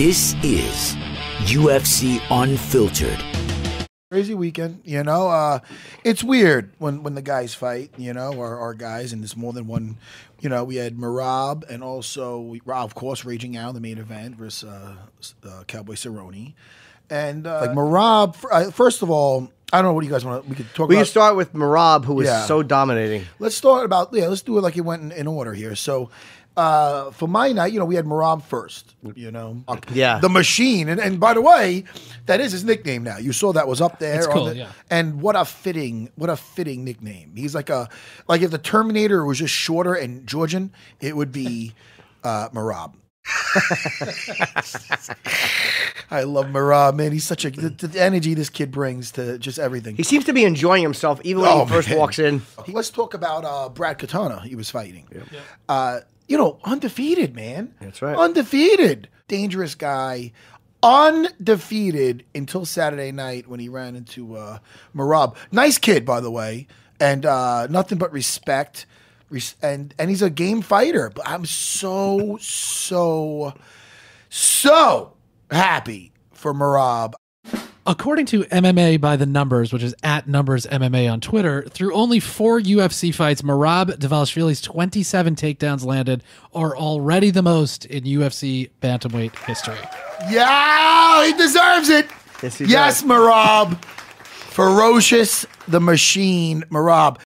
This is UFC Unfiltered. Crazy weekend, you know. Uh, it's weird when, when the guys fight, you know, our, our guys, and there's more than one. You know, we had Merab and also, we, of course, Raging Al, the main event versus uh, uh, Cowboy Cerrone. And uh, like Merab, uh, first of all, I don't know what you guys want to. We could talk. We about, can start with Merab, who was Yeah. so dominating. Let's start about yeah. Let's do it like it went in, in order here. So, uh, for my night, you know, we had Merab first. You know, Yeah. the machine. And and by the way, that is his nickname now. You saw that was up there. It's on cool, the- yeah. And what a fitting, what a fitting nickname. He's like a like if the Terminator was just shorter and Georgian, it would be uh, Merab. I love Merab, man. He's such a the, the energy this kid brings to just everything. He seems to be enjoying himself even when Oh, he first man. walks in. Let's talk about uh, Brad Katona. He was fighting. Uh, you know, undefeated, man. That's right. Undefeated. Dangerous guy. Undefeated until Saturday night when he ran into uh, Merab. Nice kid, by the way, and uh, nothing but respect. Res- and and he's a game fighter. But I'm so so so happy for Merab. According to MMA by the numbers, which is at numbers MMA on Twitter, through only four UFC fights, Merab Dvalishvili's 27 takedowns landed are already the most in UFC bantamweight history. Yeah, he deserves it. Yes, he yes, does. Merab. Ferocious, the machine, Merab.